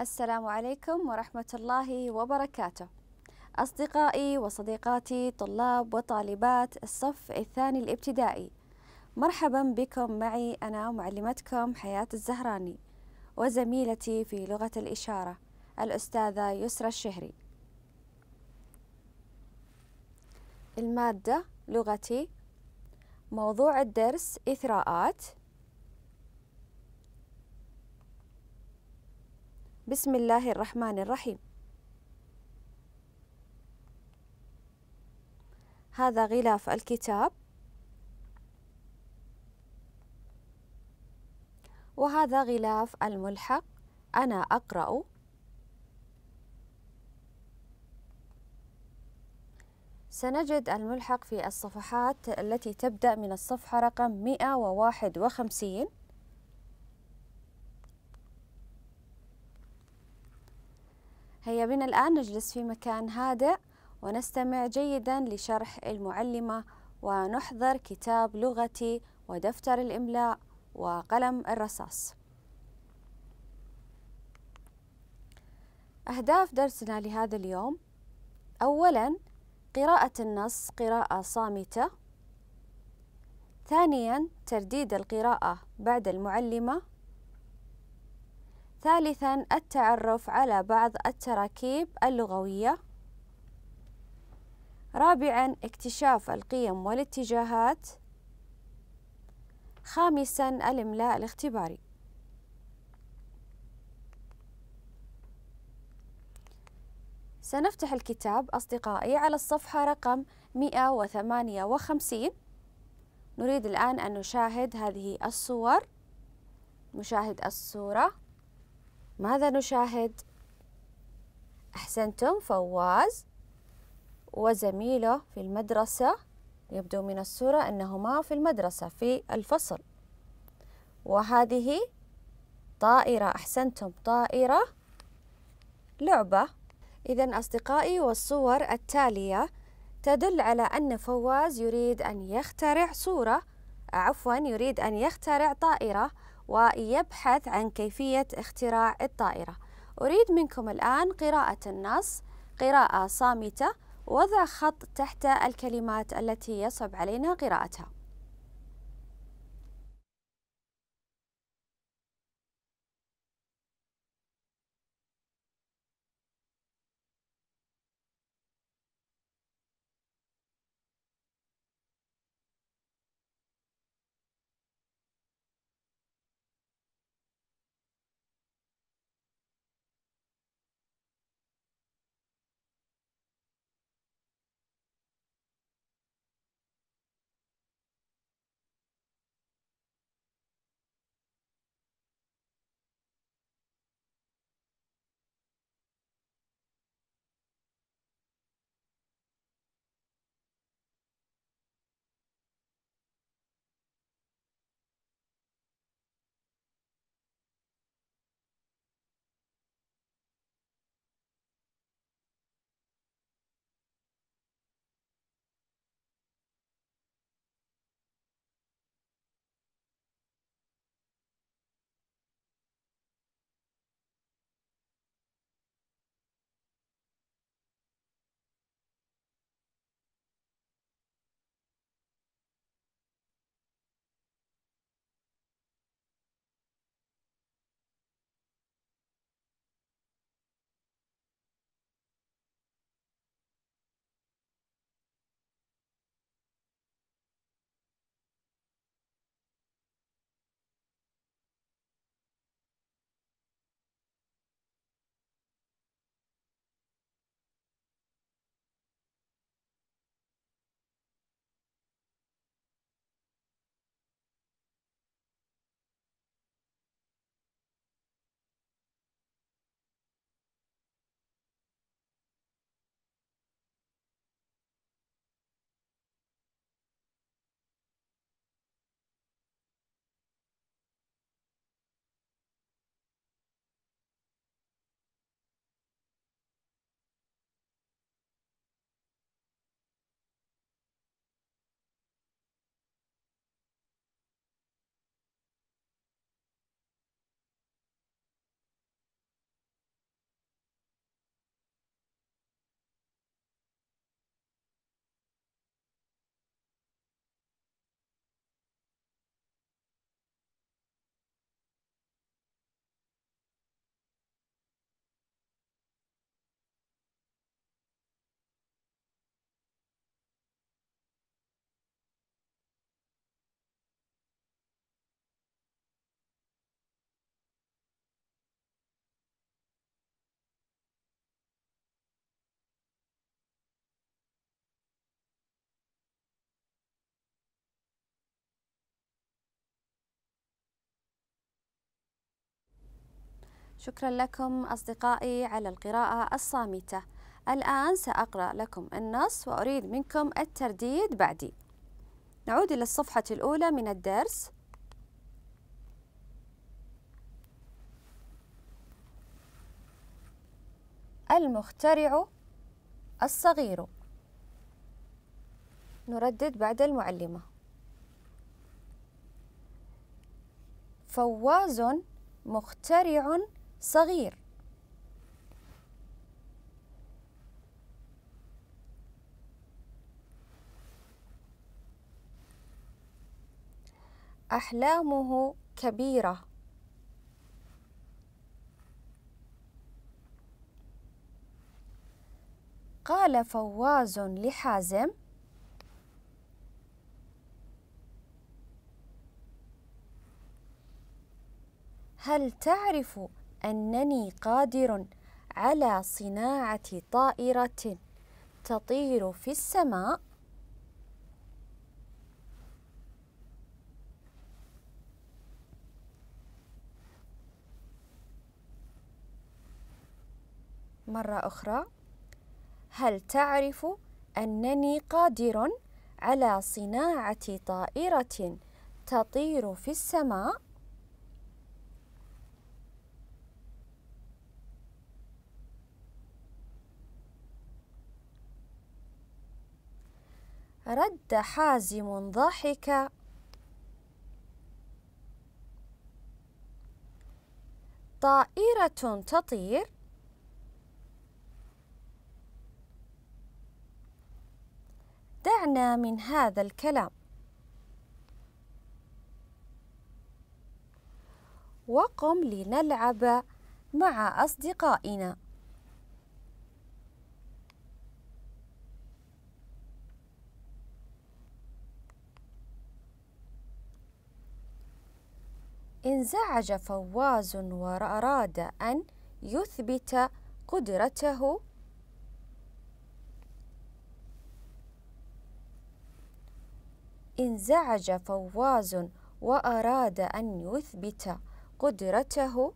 السلام عليكم ورحمة الله وبركاته. أصدقائي وصديقاتي طلاب وطالبات الصف الثاني الابتدائي. مرحبا بكم معي أنا معلمتكم حياة الزهراني وزميلتي في لغة الإشارة الأستاذة يسرى الشهري. المادة لغتي موضوع الدرس إثراءات بسم الله الرحمن الرحيم. هذا غلاف الكتاب. وهذا غلاف الملحق. أنا أقرأ. سنجد الملحق في الصفحات التي تبدأ من الصفحة رقم 151 هيا بنا الآن نجلس في مكان هادئ ونستمع جيدا لشرح المعلمة ونحضر كتاب لغتي ودفتر الإملاء وقلم الرصاص. أهداف درسنا لهذا اليوم أولا قراءة النص قراءة صامتة. ثانيا ترديد القراءة بعد المعلمة. ثالثا التعرف على بعض التراكيب اللغوية. رابعا اكتشاف القيم والاتجاهات. خامسا الإملاء الاختباري. سنفتح الكتاب أصدقائي على الصفحة رقم 158 نريد الآن أن نشاهد هذه الصور. نشاهد الصورة. ماذا نشاهد؟ أحسنتم فواز. وزميله في المدرسة. يبدو من الصورة أنهما في المدرسة في الفصل. وهذه طائرة أحسنتم طائرة. لعبة. إذا أصدقائي والصور التالية تدل على أن فواز يريد أن يخترع صورة. عفوا يريد أن يخترع طائرة. ويبحث عن كيفية اختراع الطائرة. أريد منكم الآن قراءة النص قراءة صامتة وضع خط تحت الكلمات التي يصعب علينا قراءتها. شكرا لكم أصدقائي على القراءة الصامتة. الآن سأقرأ لكم النص وأريد منكم الترديد بعدي. نعود إلى الصفحة الأولى من الدرس. المخترع الصغير. نردد بعد المعلمة. فواز مخترع صغير. أحلامه كبيرة. قال فواز لحازم هل تعرف أنني قادر على صناعة طائرة تطير في السماء؟ مرة أخرى هل تعرف أنني قادر على صناعة طائرة تطير في السماء؟ رد حازم ضاحكا طائرة تطير. دعنا من هذا الكلام. وقم لنلعب مع أصدقائنا. انزعج فواز وأراد أن يثبت قدرته. انزعج فواز وأراد أن يثبت قدرته.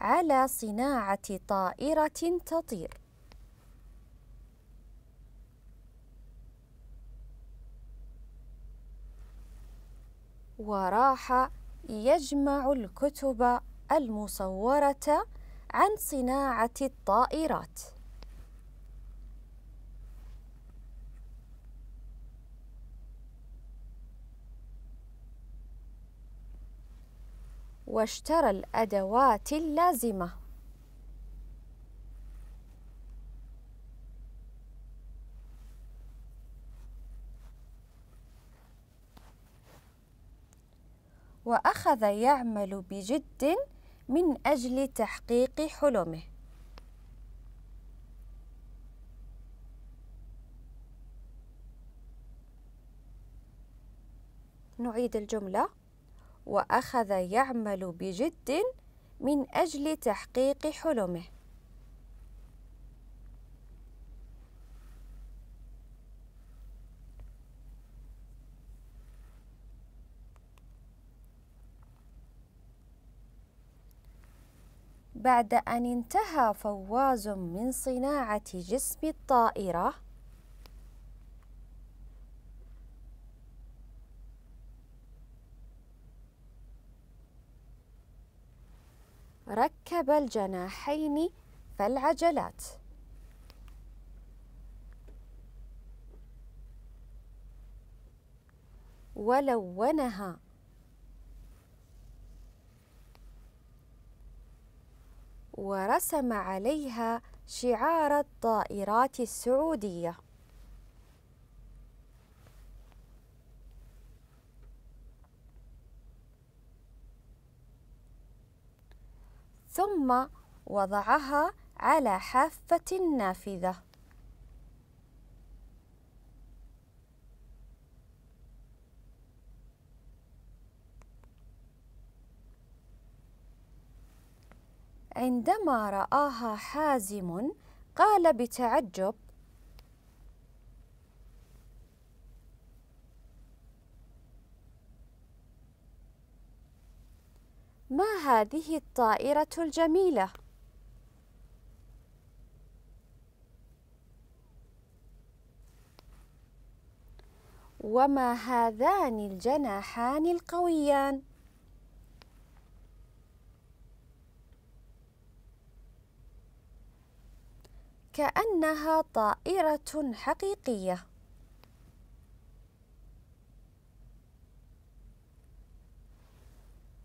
على صناعة طائرة تطير. وراح يجمع الكتب المصورة عن صناعة الطائرات. واشترى الأدوات اللازمة. وأخذ يعمل بجد من أجل تحقيق حلمه. نعيد الجملة. وأخذ يعمل بجد من أجل تحقيق حلمه. بعد أن انتهى فواز من صناعة جسم الطائرة. ركب الجناحين فالعجلات. ولونها ورسم عليها شعار الطائرات السعودية. ثم وضعها على حافة نافذة. عندما رآها حازم قال بتعجب ما هذه الطائرة الجميلة؟ وما هذان الجناحان القويان؟ كأنها طائرة حقيقية.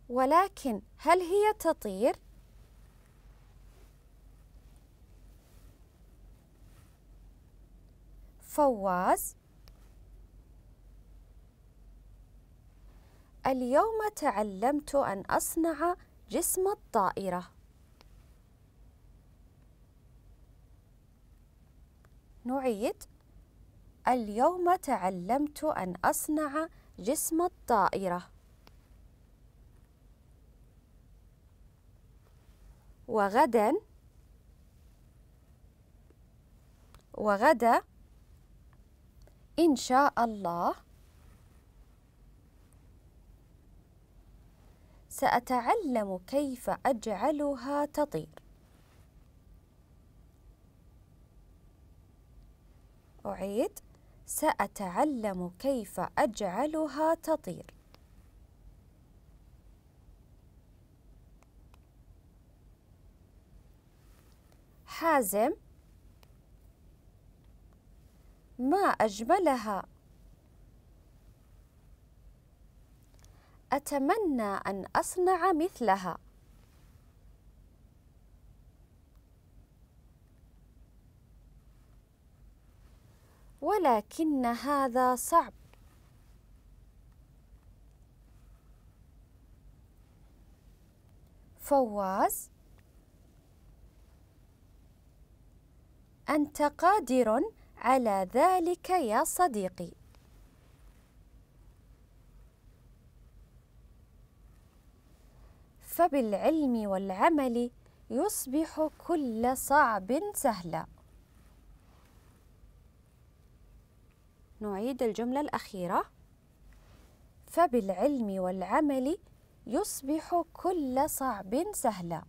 ولكن هل هي تطير؟ فواز. اليوم تعلمت أن أصنع جسم الطائرة. نعيد. اليوم تعلمت أن أصنع جسم الطائرة. وغدا وغدا إن شاء الله سأتعلم كيف أجعلها تطير. أعيد. سأتعلم كيف أجعلها تطير. حازم. ما أجملها؟ أتمنى أن أصنع مثلها. ولكن هذا صعب. فواز أنت قادر على ذلك يا صديقي. فبالعلم والعمل يصبح كل صعب سهلا. نعيد الجملة الأخيرة. فبالعلم والعمل يصبح كل صعب سهلا.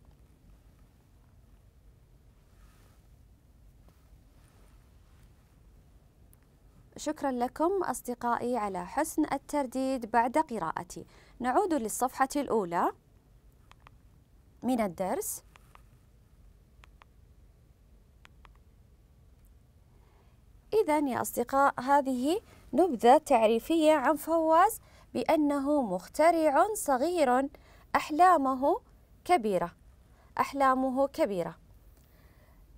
شكرا لكم أصدقائي على حسن الترديد بعد قراءتي. نعود للصفحة الأولى. من الدرس إذا يا أصدقاء هذه نبذة تعريفية عن فواز بأنه مخترع صغير أحلامه كبيرة أحلامه كبيرة.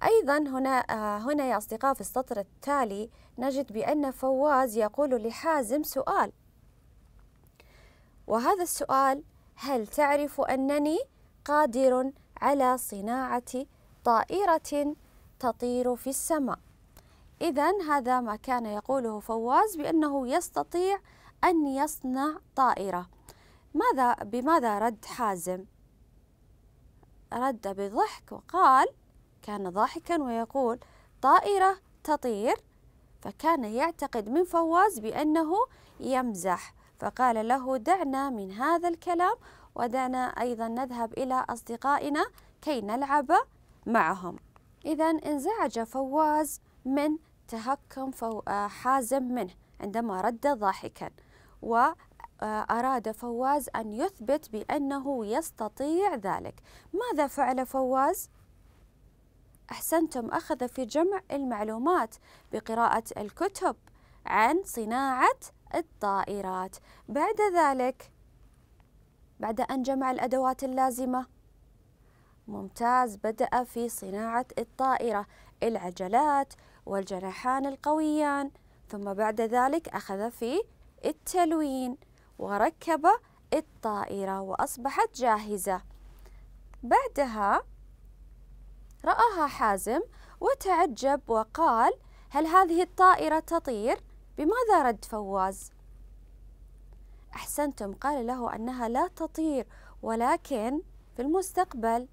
أيضا هنا آه، هنا يا أصدقاء في السطر التالي نجد بأن فواز يقول لحازم سؤال. وهذا السؤال هل تعرف أنني قادر على صناعة طائرة تطير في السماء؟ إذا هذا ما كان يقوله فواز بأنه يستطيع أن يصنع طائرة. ماذا بماذا رد حازم؟ رد بضحك وقال كان ضاحكا ويقول طائرة تطير؟ فكان يعتقد من فواز بأنه يمزح. فقال له دعنا من هذا الكلام ودعنا أيضا نذهب إلى أصدقائنا كي نلعب معهم. إذا انزعج فواز من تهكم فو حازم منه عندما رد ضاحكا وأراد فواز أن يثبت بأنه يستطيع ذلك. ماذا فعل فواز؟ أحسنتم أخذ في جمع المعلومات بقراءة الكتب عن صناعة الطائرات. بعد ذلك بعد أن جمع الأدوات اللازمة ممتاز بدأ في صناعة الطائرة. العجلات والجناحان القويان ثم بعد ذلك أخذ في التلوين وركب الطائرة وأصبحت جاهزة بعدها رآها حازم وتعجب وقال هل هذه الطائرة تطير؟ بماذا رد فواز؟ أحسنتم قال له أنها لا تطير ولكن في المستقبل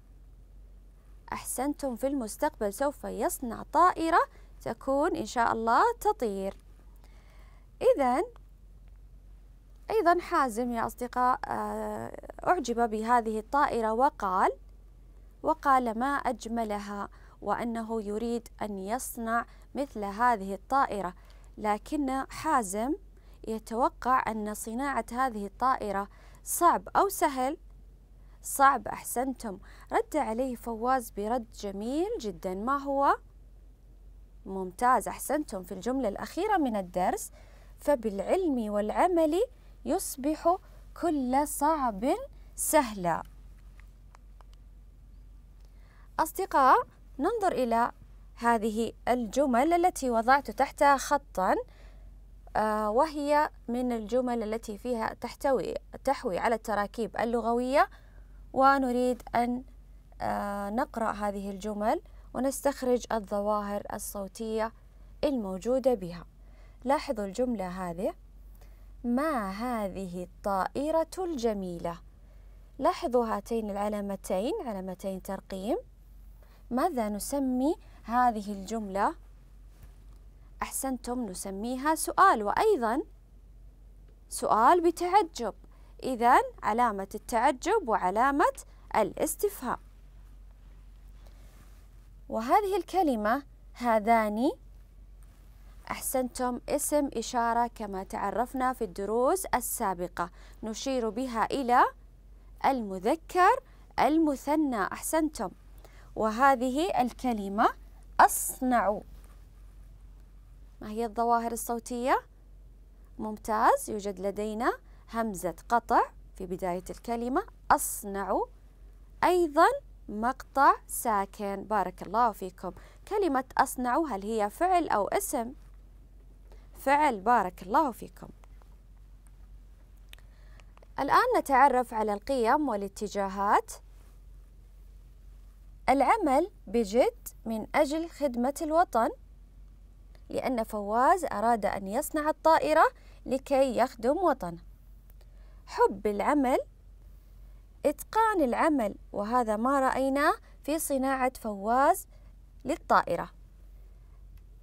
أحسنتم في المستقبل سوف يصنع طائرة تكون إن شاء الله تطير. إذا أيضا حازم يا أصدقاء آه، أعجب بهذه الطائرة وقال وقال ما أجملها وأنه يريد أن يصنع مثل هذه الطائرة. لكن حازم يتوقع أن صناعة هذه الطائرة صعب أو سهل. صعب أحسنتم. رد عليه فواز برد جميل جدا. ما هو؟ ممتاز أحسنتم. في الجملة الأخيرة من الدرس فبالعلم والعمل يصبح كل صعب سهلا. أصدقاء ننظر إلى هذه الجمل التي وضعت تحتها خطا آه، وهي من الجمل التي فيها تحتوي تحوي على التراكيب اللغوية ونريد أن آه، نقرأ هذه الجمل. ونستخرج الظواهر الصوتية الموجودة بها. لاحظوا الجملة هذه. ما هذه الطائرة الجميلة؟ لاحظوا هاتين العلامتين علامتين ترقيم. ماذا نسمي هذه الجملة؟ أحسنتم نسميها سؤال. وأيضا سؤال بتعجب. إذا علامة التعجب وعلامة الاستفهام. وهذه الكلمة هذان أحسنتم اسم إشارة كما تعرفنا في الدروس السابقة. نشير بها إلى المذكر المثنى. أحسنتم. وهذه الكلمة أصنع. ما هي الظواهر الصوتية؟ ممتاز. يوجد لدينا همزة قطع في بداية الكلمة. أصنع. أيضا مقطع ساكن. بارك الله فيكم. كلمة أصنع هل هي فعل أو اسم؟ فعل. بارك الله فيكم. الآن نتعرف على القيم والاتجاهات. العمل بجد من أجل خدمة الوطن لأن فواز أراد أن يصنع الطائرة لكي يخدم وطنه. حب العمل إتقان العمل وهذا ما رأيناه في صناعة فواز للطائرة.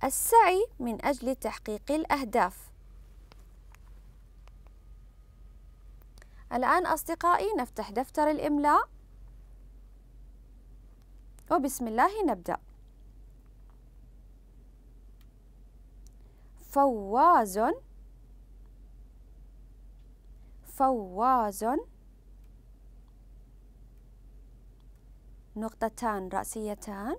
السعي من أجل تحقيق الأهداف. الآن أصدقائي نفتح دفتر الإملاء. وبسم الله نبدأ. فواز. فواز. نقطتان رأسيتان.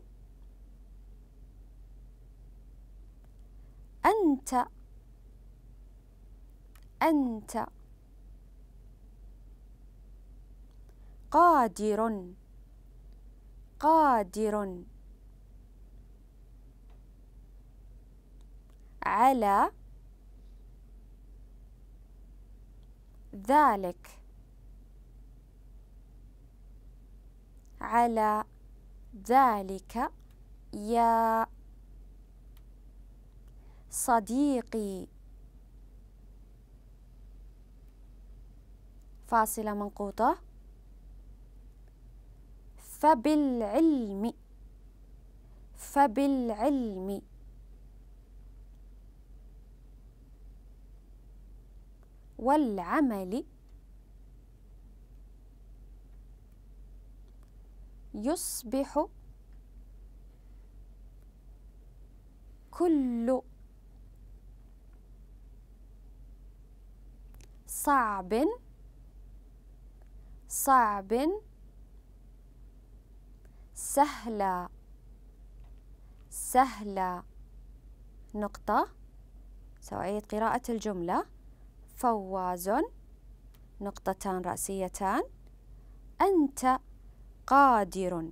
أنت أنت قادر قادر على ذلك. على ذلك يا صديقي. فاصلة منقوطة. فبالعلم فبالعلم. والعمل يصبح كل صعب صعب سهلا سهلا نقطة. سأعيد قراءة الجملة. فواز. نقطتان رأسيتان. أنت. قادر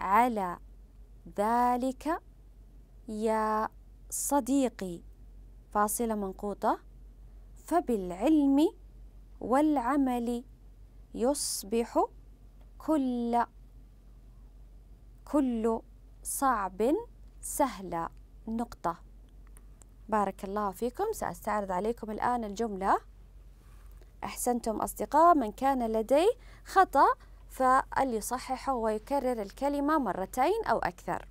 على ذلك يا صديقي. فاصلة منقوطة. فبالعلم والعمل يصبح كل كل صعب سهلا نقطة. بارك الله فيكم. سأستعرض عليكم الآن الجملة. أحسنتم أصدقاء من كان لديه خطأ فليصححه ويكرر الكلمة مرتين أو أكثر.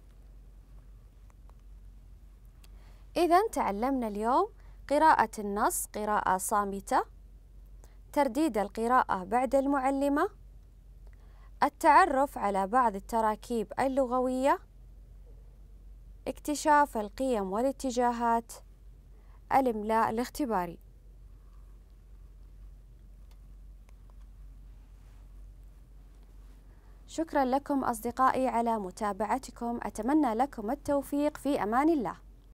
إذا تعلمنا اليوم قراءة النص قراءة صامتة ترديد القراءة بعد المعلمة التعرف على بعض التراكيب اللغوية اكتشاف القيم والاتجاهات الإملاء الاختباري. شكرا لكم أصدقائي على متابعتكم. أتمنى لكم التوفيق. في أمان الله.